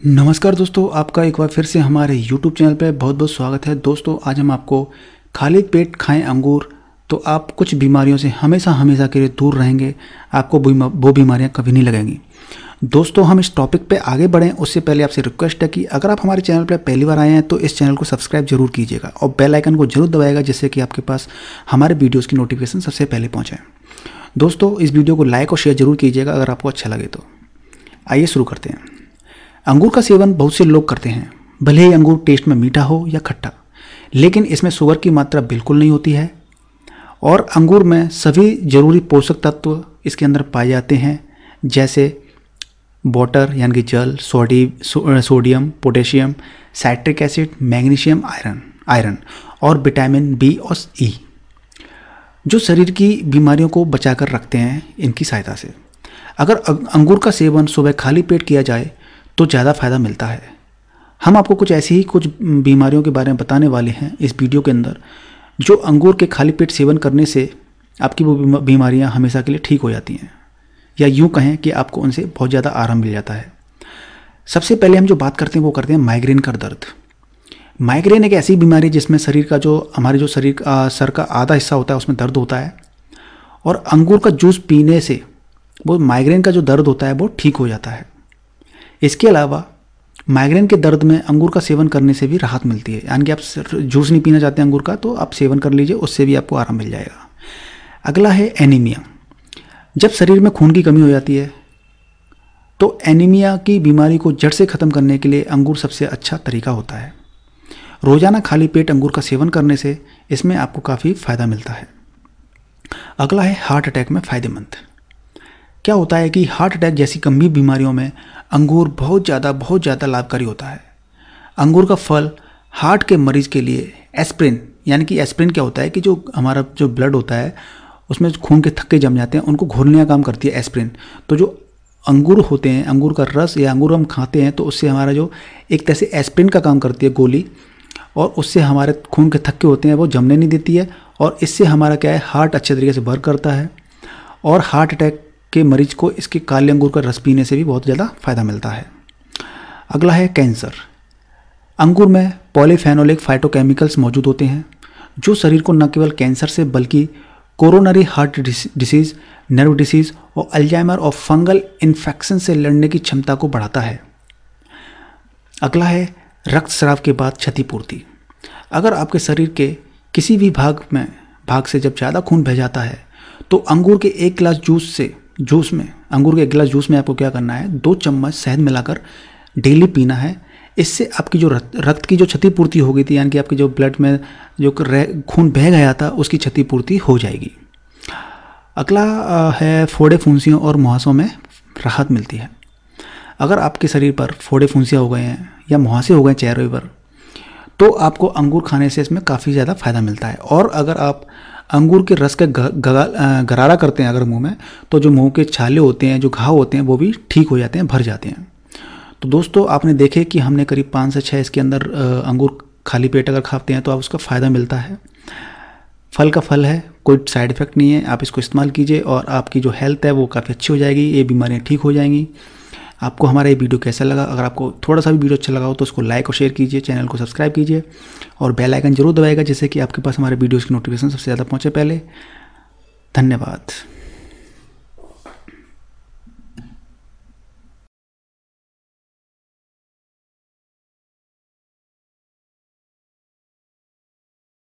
नमस्कार दोस्तों, आपका एक बार फिर से हमारे YouTube चैनल पर बहुत बहुत स्वागत है। दोस्तों, आज हम आपको खाली पेट खाएँ अंगूर तो आप कुछ बीमारियों से हमेशा हमेशा के लिए दूर रहेंगे। आपको वो बीमारियाँ कभी नहीं लगेंगी। दोस्तों, हम इस टॉपिक पे आगे बढ़ें। उससे पहले आपसे रिक्वेस्ट है कि अगर आप हमारे चैनल पर पहली बार आए हैं तो इस चैनल को सब्सक्राइब ज़रूर कीजिएगा और बेल आइकन को ज़रूर दबाएगा, जिससे कि आपके पास हमारे वीडियोज़ की नोटिफिकेशन सबसे पहले पहुँचाएँ दोस्तों, इस वीडियो को लाइक और शेयर ज़रूर कीजिएगा अगर आपको अच्छा लगे तो। आइए शुरू करते हैं। अंगूर का सेवन बहुत से लोग करते हैं, भले ही अंगूर टेस्ट में मीठा हो या खट्टा, लेकिन इसमें शुगर की मात्रा बिल्कुल नहीं होती है। और अंगूर में सभी ज़रूरी पोषक तत्व इसके अंदर पाए जाते हैं, जैसे वाटर यानी कि जल सोडी sodium potassium citric acid magnesium iron iron और विटामिन बी और ई जो शरीर की बीमारियों को बचाकर रखते हैं इनकी सहायता से। अगर अंगूर का सेवन सुबह खाली पेट किया जाए तो ज़्यादा फ़ायदा मिलता है। हम आपको कुछ ऐसी ही कुछ बीमारियों के बारे में बताने वाले हैं इस वीडियो के अंदर, जो अंगूर के खाली पेट सेवन करने से आपकी वो बीमारियाँ हमेशा के लिए ठीक हो जाती हैं, या यूँ कहें कि आपको उनसे बहुत ज़्यादा आराम मिल जाता है। सबसे पहले हम जो बात करते हैं वो करते हैं माइग्रेन का दर्द। माइग्रेन एक ऐसी बीमारी जिसमें शरीर का जो, हमारे जो शरीर का, सर का आधा हिस्सा होता है, उसमें दर्द होता है, और अंगूर का जूस पीने से वो माइग्रेन का जो दर्द होता है वो ठीक हो जाता है। इसके अलावा माइग्रेन के दर्द में अंगूर का सेवन करने से भी राहत मिलती है। यानी कि आप जूस नहीं पीना चाहते अंगूर का तो आप सेवन कर लीजिए, उससे भी आपको आराम मिल जाएगा। अगला है एनीमिया जब शरीर में खून की कमी हो जाती है तो एनीमिया की बीमारी को जड़ से ख़त्म करने के लिए अंगूर सबसे अच्छा तरीका होता है। रोज़ाना खाली पेट अंगूर का सेवन करने से इसमें आपको काफ़ी फ़ायदा मिलता है। अगला है हार्ट अटैक में फ़ायदेमंद। क्या होता है कि हार्ट अटैक जैसी गंभीर बीमारियों में अंगूर बहुत ज़्यादा बहुत ज़्यादा लाभकारी होता है। अंगूर का फल हार्ट के मरीज़ के लिए एस्प्रिन, यानी कि एस्प्रिन क्या होता है कि जो हमारा जो ब्लड होता है, उसमें खून के थक्के जम जाते हैं, उनको घोलने का काम करती है एस्प्रिन। तो जो अंगूर होते हैं, अंगूर का रस या अंगूर हम खाते हैं तो उससे हमारा जो एक तरह से एस्प्रिन का काम करती है गोली, और उससे हमारे खून के थक्के होते हैं, वो जमने नहीं देती है, और इससे हमारा क्या है, हार्ट अच्छे तरीके से वर्क करता है, और हार्ट अटैक के मरीज़ को इसके काले अंगूर का रस पीने से भी बहुत ज़्यादा फ़ायदा मिलता है। अगला है कैंसर। अंगूर में पॉलीफेनोलिक फाइटोकेमिकल्स मौजूद होते हैं, जो शरीर को न केवल कैंसर से बल्कि coronary heart disease nerve disease और अल्जाइमर और फंगल इन्फेक्शन से लड़ने की क्षमता को बढ़ाता है। अगला है रक्त स्राव के बाद क्षतिपूर्ति। अगर आपके शरीर के किसी भी भाग में, भाग से जब ज़्यादा खून बह जाता है तो अंगूर के एक गिलास जूस से जूस में, अंगूर के एक गिलास जूस में आपको क्या करना है? दो चम्मच शहद मिलाकर डेली पीना है। इससे आपकी जो रक्त की जो क्षतिपूर्ति हो गई थी, यानी कि आपकी जो ब्लड में जो खून बह गया था, उसकी क्षतिपूर्ति हो जाएगी। अगला है फोड़े फुंसियों और मुहासों में राहत मिलती है। अगर आपके शरीर पर फोड़े फुंसियाँ हो गए हैं या मुहासे हो गए चेहरे पर तो आपको अंगूर खाने से इसमें काफ़ी ज़्यादा फ़ायदा मिलता है। और अगर आप अंगूर के रस का गरारा करते हैं अगर मुँह में तो जो मुँह के छाले होते हैं, जो घाव होते हैं, वो भी ठीक हो जाते हैं, भर जाते हैं। तो दोस्तों, आपने देखे कि हमने करीब पाँच से छः इसके अंदर अंगूर खाली पेट अगर खाते हैं तो आप उसका फ़ायदा मिलता है। फल का फल है, कोई साइड इफ़ेक्ट नहीं है, आप इसको इस्तेमाल कीजिए और आपकी जो हेल्थ है, वो काफ़ी अच्छी हो जाएगी, ये बीमारियाँ ठीक हो जाएँगी। आपको हमारा ये वीडियो कैसा लगा? अगर आपको थोड़ा सा भी वीडियो अच्छा लगा हो तो उसको लाइक और शेयर कीजिए चैनल को सब्सक्राइब कीजिए और बेल आइकन ज़रूर दबाएगा जैसे कि आपके पास हमारे वीडियोज़ की नोटिफिकेशन सबसे ज़्यादा पहुँचे पहले। धन्यवाद।